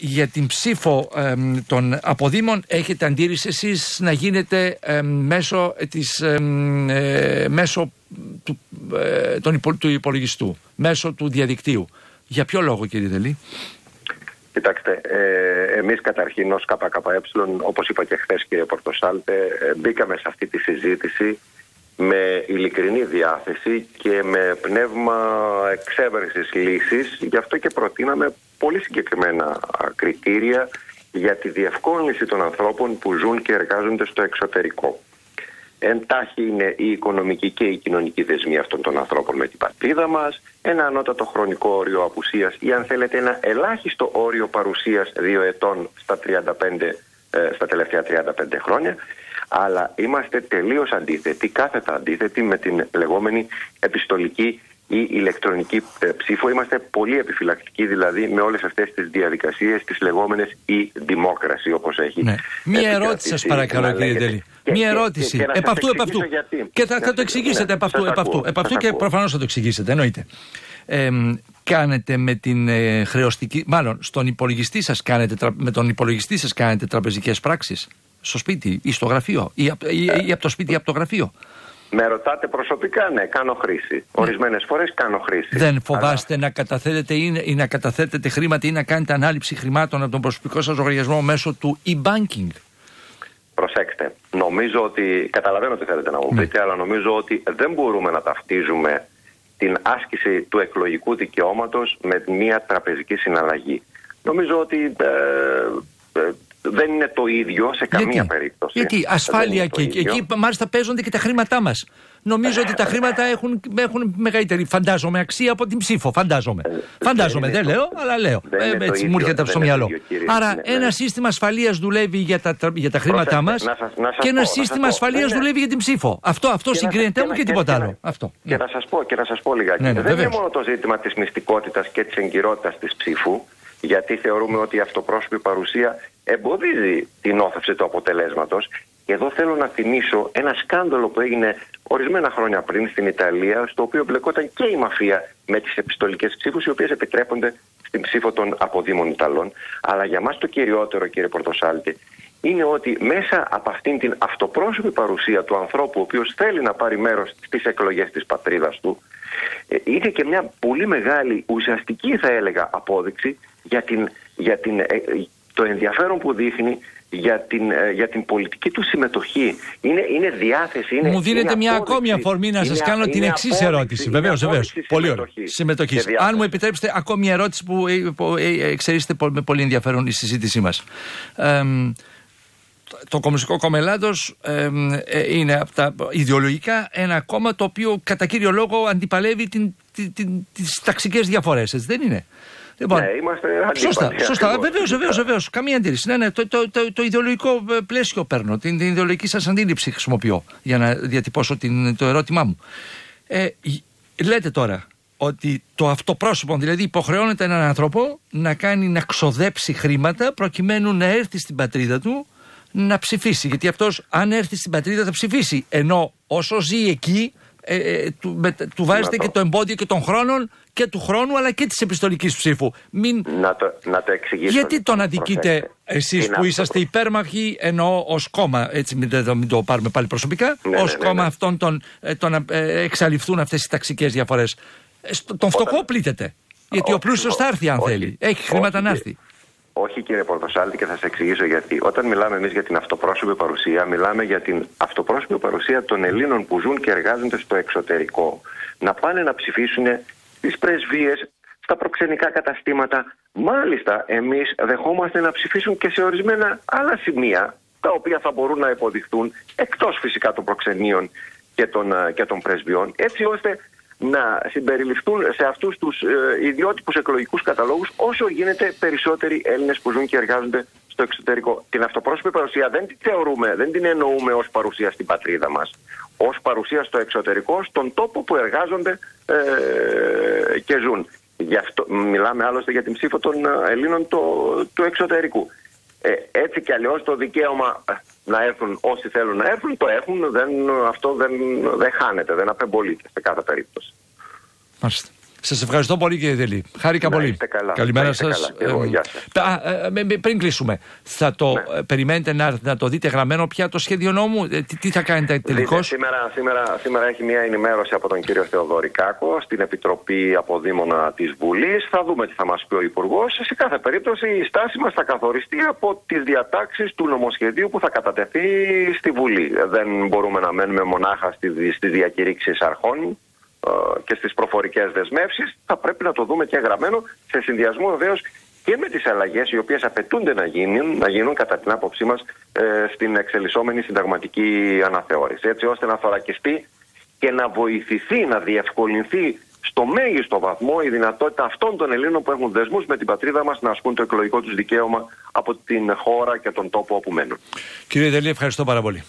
για την ψήφο των αποδήμων έχετε αντίρρηση εσείς να γίνεται μέσω, της, ε, μέσω του, ε, του υπολογιστού, μέσω του διαδικτύου. Για ποιο λόγο κύριε Δελή; Κοιτάξτε, ε, εμείς καταρχήν ως ΚΚΕ, όπως είπα και χθες κύριε Πορτοσάλτε, ε, μπήκαμε σε αυτή τη συζήτηση με ειλικρινή διάθεση και με πνεύμα εξέβρεσης λύσης. Γι' αυτό και προτείναμε πολύ συγκεκριμένα κριτήρια για τη διευκόλυνση των ανθρώπων που ζουν και εργάζονται στο εξωτερικό. Εντάχει είναι η οικονομική και η κοινωνική δεσμή αυτών των ανθρώπων με την πατρίδα μας, ένα ανώτατο χρονικό όριο απουσίας ή αν θέλετε ένα ελάχιστο όριο παρουσίας δύο ετών στα, 35, ε, στα τελευταία 35 χρόνια αλλά είμαστε τελείως αντίθετοι, κάθετα αντίθετοι με την λεγόμενη επιστολική ή ηλεκτρονική ε, ψήφο. Είμαστε πολύ επιφυλακτικοί δηλαδή με όλες αυτές τις διαδικασίες, τις λεγόμενες ή δημόκραση όπως έχει. Ναι. Μία ερώτηση σας παρακαλώ κύριε Τέλη. Μία ερώτηση. Και, επ' αυτού, επ' αυτού. Και θα, θα το εξηγήσετε επ' αυτού, επ' αυτού, επ αυτού και προφανώς θα το εξηγήσετε, εννοείται. Ε, κάνετε με την ε, χρεωστική, μάλλον στον υπολογιστή σας κάνετε, με τον υπολογιστή σας κάνετε τραπεζικές πράξεις; Στο σπίτι ή στο γραφείο ή, ή, ή από το σπίτι ή από το γραφείο. Με ρωτάτε προσωπικά, ναι, κάνω χρήση. Ναι. Ορισμένες φορές κάνω χρήση. Δεν φοβάστε να καταθέτετε ή, ή να καταθέτετε χρήματα ή να κάνετε ανάληψη χρημάτων από τον προσωπικό σας λογαριασμό μέσω του e-banking. Προσέξτε. Νομίζω ότι. Καταλαβαίνω τι θέλετε να μου ναι. πείτε, αλλά νομίζω ότι δεν μπορούμε να ταυτίζουμε την άσκηση του εκλογικού δικαιώματος με μια τραπεζική συναλλαγή. Νομίζω ότι ε, ε, δεν είναι το ίδιο σε καμία Γιατί; περίπτωση. Γιατί; Ασφάλεια και εκεί, εκεί μάλιστα παίζονται και τα χρήματά μας. Νομίζω ότι τα χρήματα έχουν, έχουν μεγαλύτερη, φαντάζομαι, αξία από την ψήφο. Φαντάζομαι. Ε, φαντάζομαι, δεν, δεν λέω, αλλά λέω. Ε, έτσι μου έρχεται στο μυαλό. Άρα, ναι, ένα ναι. σύστημα ασφαλείας δουλεύει για τα, για τα χρήματά μας και ένα σύστημα ασφαλείας ναι, δουλεύει για την ψήφο. Αυτό, αυτό συγκρίνεται μου και τίποτα άλλο. Αυτό. Και να σας πω, και να σας πω λιγάκι. δεν είναι μόνο το ζήτημα της μυστικότητας και της εγκυρότητας της ψήφου, γιατί θεωρούμε ότι η αυτοπρόσωπη παρουσία εμποδίζει την όθευση του αποτελέσματος. Και εδώ θέλω να θυμίσω ένα σκάνδαλο που έγινε ορισμένα χρόνια πριν στην Ιταλία, στο οποίο μπλεκόταν και η μαφία με τις επιστολικές ψήφους, οι οποίες επιτρέπονται στην ψήφο των αποδήμων Ιταλών. Αλλά για μας το κυριότερο, κύριε Πορτοσάλτη, είναι ότι μέσα από αυτήν την αυτοπρόσωπη παρουσία του ανθρώπου, ο οποίος θέλει να πάρει μέρος στις εκλογές της πατρίδας του, ε, είναι και μια πολύ μεγάλη ουσιαστική θα έλεγα απόδειξη για, την, για την, ε, το ενδιαφέρον που δείχνει για την, ε, για την πολιτική του συμμετοχή. Είναι, είναι διάθεση. Είναι, Μου δίνετε μια ακόμη αφορμή να σας κάνω την εξής ερώτηση. Βεβαίως, βεβαίως. Πολύ ωραία. Συμμετοχής. Αν μου επιτρέψετε, ακόμη μια ερώτηση που, που εξαιρείστε με πολύ ενδιαφέρον η συζήτησή μας. Ε, το Κομμουνιστικό Κόμμα Ελλάδος ε, είναι από τα ιδεολογικά ένα κόμμα το οποίο κατά κύριο λόγο αντιπαλεύει την, την, την, τις ταξικές διαφορές, έτσι δεν είναι; Λοιπόν, ναι, είμαστε Σωστά, σωστά. Βεβαίως, βεβαίως, βεβαίως. Καμία αντίρρηση. Ναι, ναι, το, το, το, το ιδεολογικό ε, πλαίσιο παίρνω. Την, την ιδεολογική σας αντίληψη χρησιμοποιώ για να διατυπώσω την, το ερώτημά μου. Ε, λέτε τώρα ότι το αυτοπρόσωπο, δηλαδή υποχρεώνεται έναν άνθρωπο να κάνει να ξοδέψει χρήματα προκειμένου να έρθει στην πατρίδα του να ψηφίσει. Γιατί αυτός, αν έρθει στην πατρίδα, θα ψηφίσει. Ενώ όσο ζει εκεί, ε, ε, του, με, του βάζετε και το εμπόδιο και των χρόνων και του χρόνου αλλά και της επιστολικής ψήφου. Μην... Να, το, να το εξηγήσω. Γιατί τον αδικείτε εσείς που είσαστε υπέρμαχοι, ενώ ως κόμμα, έτσι μην, μην το πάρουμε πάλι προσωπικά, ναι, ως ναι, ναι, κόμμα ναι. αυτών των, ε, το να ε, εξαλειφθούν αυτές οι ταξικές διαφορές. Ε, τον φτωχό πλήττεται. Γιατί ο πλούσιος θα έρθει αν θέλει. Έχει χρήματα να έρθει. Όχι κύριε Πορτοσάλτη και θα σα εξηγήσω γιατί. Όταν μιλάμε εμείς για την αυτοπρόσωπη παρουσία, μιλάμε για την αυτοπρόσωπη παρουσία των Ελλήνων που ζουν και εργάζονται στο εξωτερικό. Να πάνε να ψηφίσουν στι πρεσβείες, στα προξενικά καταστήματα. Μάλιστα, εμείς δεχόμαστε να ψηφίσουν και σε ορισμένα άλλα σημεία, τα οποία θα μπορούν να υποδειχθούν εκτός φυσικά των προξενείων και των, και των πρεσβειών, έτσι ώστε να συμπεριληφθούν σε αυτούς τους ε, ιδιότυπους εκλογικούς καταλόγους όσο γίνεται περισσότεροι Έλληνες που ζουν και εργάζονται στο εξωτερικό. Την αυτοπρόσωπη παρουσία δεν την θεωρούμε, δεν την εννοούμε ως παρουσία στην πατρίδα μας. Ως παρουσία στο εξωτερικό, στον τόπο που εργάζονται ε, και ζουν. Γι' αυτό μιλάμε άλλωστε για την ψήφο των Ελλήνων το, του εξωτερικού. Ε, έτσι κι αλλιώς το δικαίωμα να έρθουν όσοι θέλουν να έρθουν, το έχουν. Δεν, αυτό δεν, δεν χάνεται, δεν απεμπολείται σε κάθε περίπτωση. Μάλιστα. Σας ευχαριστώ πολύ κύριε Δελή. Χάρηκα Να πολύ. είστε καλά. Καλημέρα Να σας. είστε καλά. Εγώ, γεια σας. πριν κλείσουμε, θα το Ναι. ε, περιμένετε να, να το δείτε γραμμένο πια το σχέδιο νόμου, Ε, τι, τι θα κάνετε τελικώς; Δείτε, σήμερα, σήμερα, σήμερα έχει μια ενημέρωση από τον κύριο Θεοδόρη Κάκο στην Επιτροπή Αποδήμονα της Βουλής. Θα δούμε τι θα μας πει ο Υπουργός. Σε κάθε περίπτωση η στάση μας θα καθοριστεί από τις διατάξεις του νομοσχεδίου που θα κατατεθεί στη Βουλή. Δεν μπορούμε να μένουμε μονάχα στι στις διακηρύξεις αρχών ε, και στις προφορικές δεσμεύσεις θα πρέπει να το δούμε και γραμμένο σε συνδυασμό βεβαίως και με τις αλλαγές οι οποίες απαιτούνται να γίνουν, να γίνουν κατά την άποψή μας ε, στην εξελισσόμενη συνταγματική αναθεώρηση έτσι ώστε να θωρακιστεί και να βοηθηθεί, να διευκολυνθεί στο μέγιστο βαθμό η δυνατότητα αυτών των Ελλήνων που έχουν δεσμούς με την πατρίδα μας να ασκούν το εκλογικό τους δικαίωμα από την χώρα και τον τόπο όπου μένουν. Κύριε Δελή, ευχαριστώ πάρα πολύ.